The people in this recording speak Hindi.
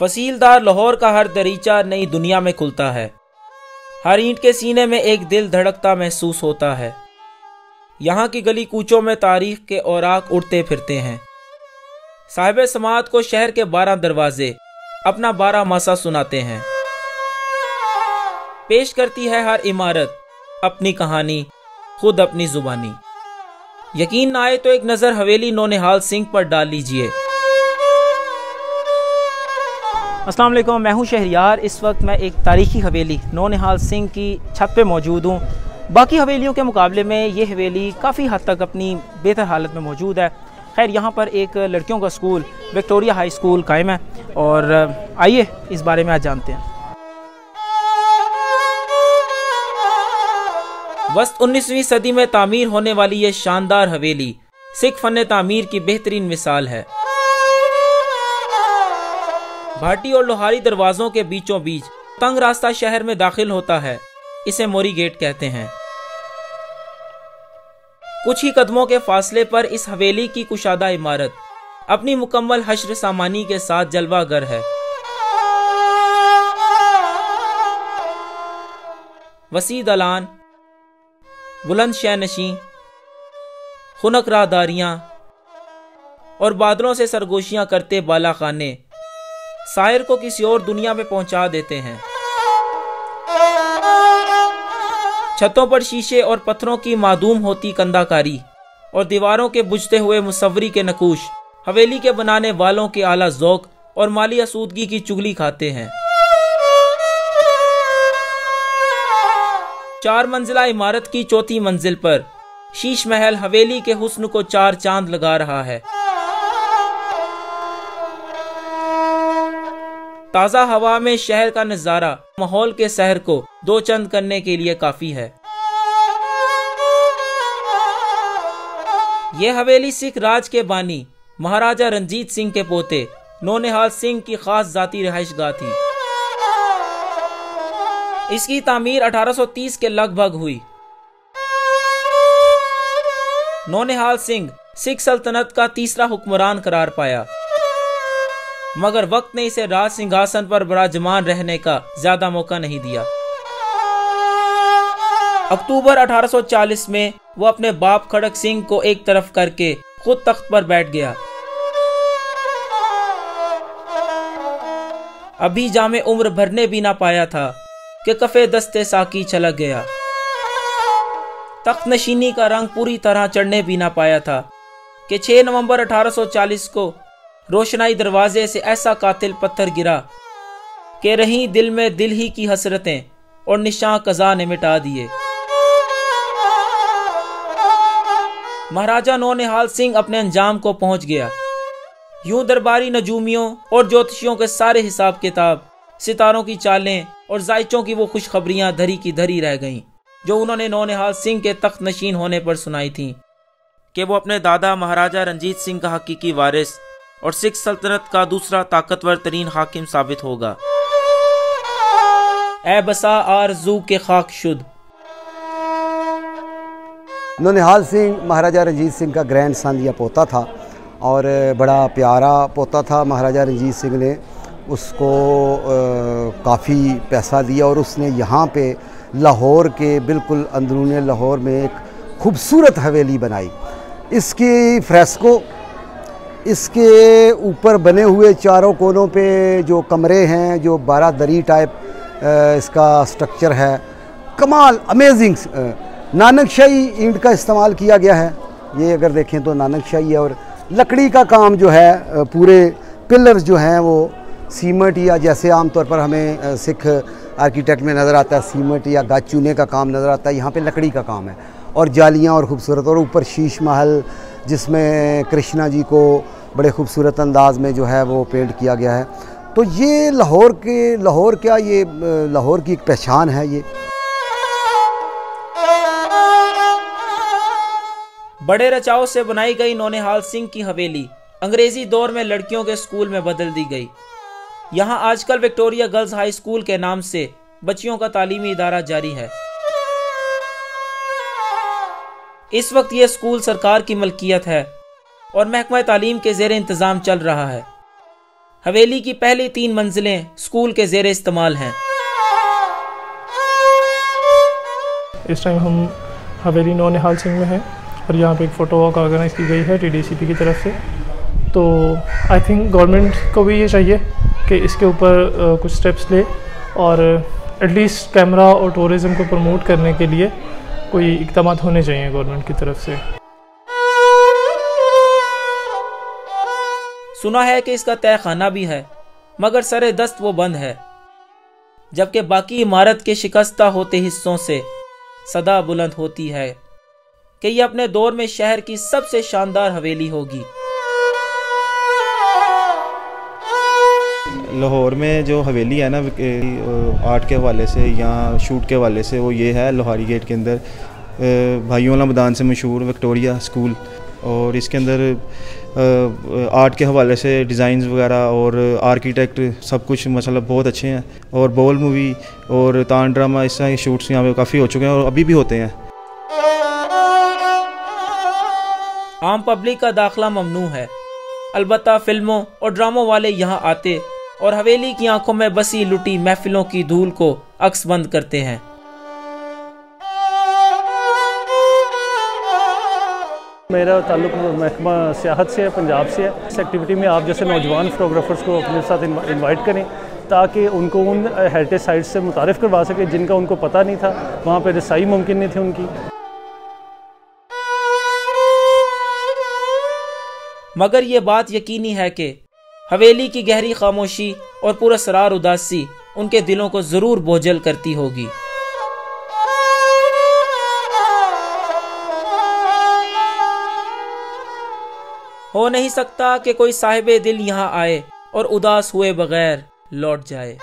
फसीलदार लाहौर का हर दरीचा नई दुनिया में खुलता है। हर ईंट के सीने में एक दिल धड़कता महसूस होता है। यहाँ की गली कूचों में तारीख के औराक उड़ते फिरते हैं। साहिब समात को शहर के बारह दरवाजे, अपना बारह मासा सुनाते हैं। पेश करती है हर इमारत, अपनी कहानी, खुद अपनी जुबानी। यकीन ना आए तो एक नज़र हवेली नौनिहाल सिंह पर डाल लीजिए। अस्सलाम मैं हूँ शहरियार। इस वक्त मैं एक तारीखी हवेली, नौनिहाल सिंह की छत पे मौजूद हूँ। बाकी हवेलियों के मुकाबले में ये हवेली काफ़ी हद तक अपनी बेहतर हालत में मौजूद है। खैर, यहाँ पर एक लड़कियों का स्कूल, विक्टोरिया हाई स्कूल कायम है और आइए इस बारे में आज जानते हैं। वस्त 19वीं सदी में तामीर होने वाली ये शानदार हवेली, सिख फन तामीर की बेहतरीन मिसाल है। भाटी और लोहारी दरवाजों के बीचों बीच तंग रास्ता शहर में दाखिल होता है, इसे मोरी गेट कहते हैं। कुछ ही कदमों के फासले पर इस हवेली की कुशादा इमारत, अपनी मुकम्मल हश्र सामानी के साथ जलवागर है। वसी दलान बुलंद शहनशी खुनक राहदारियाँ और बादलों से सरगोशियाँ करते बाला खाने साहिर को किसी और दुनिया में पहुँचा देते हैं। छतों पर शीशे और पत्थरों की मादूम होती कंदाकारी और दीवारों के बुझते हुए मुसवरी के नकूश, हवेली के बनाने वालों के आला जौक और माली आसूदगी की चुगली खाते हैं। चार मंजिला इमारत की चौथी मंजिल पर शीश महल हवेली के हुस्न को चार चाँद लगा रहा है। ताज़ा हवा में शहर का नज़ारा माहौल के शहर को दो चंद करने के लिए काफ़ी है। यह हवेली सिख राज के बानी, महाराजा रंजीत सिंह के पोते, नौनिहाल सिंह की खास जाती रहायश गाह थी। इसकी तामीर 1830 के लगभग हुई। नौनिहाल सिंह सिख सल्तनत का तीसरा हुक्मरान करार पाया। मगर वक्त ने इसे राज सिंहासन पर बराजमान रहने का ज़्यादा मौका नहीं दिया। अक्टूबर 1840 में वो अपने बाप खड़क सिंह को एक तरफ़ करके खुद तख्त पर बैठ गया। अभी जामे उम्र भरने भी ना पाया था कि कफे दस्ते साकी छलक गया। तख्त नशीनी का रंग पूरी तरह चढ़ने भी ना पाया था कि 6 नवंबर 1840 को रोशनाई दरवाजे से ऐसा कातिल पत्थर गिरा कि रही दिल में दिल ही की हसरतें और निशान कजा ने मिटा दिए। महाराजा नौनिहाल सिंह अपने अंजाम को पहुँच गया। यूँ दरबारी नजूमियों और ज्योतिषियों के सारे हिसाब किताब, सितारों की चालें और जायचों की वो खुशखबरियाँ धरी की धरी रह गईं, जो उन्होंने नौनिहाल सिंह के तख्त नशीन होने पर सुनाई थीं कि वो अपने दादा महाराजा रंजीत सिंह का हकीकी वारिस और सिख सल्तनत का दूसरा ताकतवर तरीन हाकिम साबित होगा। ए बसा आरज़ू के खाक नौनिहाल सिंह महाराजा रंजीत सिंह का ग्रैंड सन या पोता था और बड़ा प्यारा पोता था। महाराजा रंजीत सिंह ने उसको काफ़ी पैसा दिया और उसने यहाँ पे लाहौर के बिल्कुल अंदरून लाहौर में एक खूबसूरत हवेली बनाई। इसकी फ्रेस्को इसके ऊपर बने हुए चारों कोनों पे जो कमरे हैं, जो बारह दरी टाइप इसका स्ट्रक्चर है। कमाल अमेजिंग नानक शाही ईंट का इस्तेमाल किया गया है। ये अगर देखें तो नानक शाही है और लकड़ी का काम जो है पूरे पिलर्स जो हैं वो सीमेंट या जैसे आमतौर पर हमें सिख आर्किटेक्ट में नज़र आता है, सीमेंट या गाज चूने का काम नज़र आता है। यहाँ पे लकड़ी का काम है और जालियाँ और ख़ूबसूरत और ऊपर शीश महल जिसमें कृष्णा जी को बड़े खूबसूरत अंदाज में जो है वो पेंट किया गया है। तो ये लाहौर के, लाहौर क्या ये, लाहौर की एक पहचान है ये? बड़े रचाव से बनाई गई नौनिहाल सिंह की हवेली, अंग्रेज़ी दौर में लड़कियों के स्कूल में बदल दी गई। यहाँ आजकल विक्टोरिया गर्ल्स हाई स्कूल के नाम से बच्चियों का तालीमी इदारा जारी है। इस वक्त यह स्कूल सरकार की मलकियत है। और महकमा तालीम के जेर इंतज़ाम चल रहा है। हवेली की पहली तीन मंजिलें स्कूल के जेर इस्तेमाल हैं। इस टाइम हम हवेली नौ निहाल सिंह में हैं और यहाँ पे एक फ़ोटो वॉक ऑर्गेनाइज़ की गई है टीडीसीपी की तरफ़ से। तो आई थिंक गवर्नमेंट को भी ये चाहिए कि इसके ऊपर कुछ स्टेप्स ले और एटलीस्ट कैमरा और टूरिज़म को प्रमोट करने के लिए कोई इकदाम होने चाहिए गवर्नमेंट की तरफ़ से। सुना है कि इसका तय खाना भी है, मगर सरे दस्त वो बंद है। जबकि बाकी इमारत के शिकस्ता होते हिस्सों से सदा बुलंद होती है कि यह अपने दौर में शहर की सबसे शानदार हवेली होगी। लाहौर में जो हवेली है ना आर्ट के हवाले से या शूट के हवाले से वो ये है, लोहारी गेट के अंदर। भाइयों वाला मैदान से मशहूर विक्टोरिया स्कूल और इसके अंदर आर्ट के हवाले से डिज़ाइंस वगैरह और आर्किटेक्ट सब कुछ मतलब बहुत अच्छे हैं। और बॉल मूवी और तान ड्रामा, इस तरह के शूट्स यहाँ पे काफ़ी हो चुके हैं और अभी भी होते हैं। आम पब्लिक का दाखला ममनू है। अलबत् फ़िल्मों और ड्रामों वाले यहाँ आते और हवेली की आँखों में बसी लुटी महफिलों की धूल को अक्स बंद करते हैं। मेरा ताल्लुक महकमा सियाहत से है, पंजाब से है। इस एक्टिविटी में आप जैसे नौजवान फोटोग्राफर्स को अपने साथ इनवाइट करें, ताकि उनको उन हेरिटेज साइट्स से मुतारफ़ करवा सके, जिनका उनको पता नहीं था, वहाँ पर रसाई मुमकिन नहीं थी उनकी। मगर ये बात यकीनी है कि हवेली की गहरी खामोशी और पुरसरार उदासी उनके दिलों को ज़रूर बोझल करती होगी। हो नहीं सकता कि कोई साहिब दिल यहाँ आए और उदास हुए बगैर लौट जाए।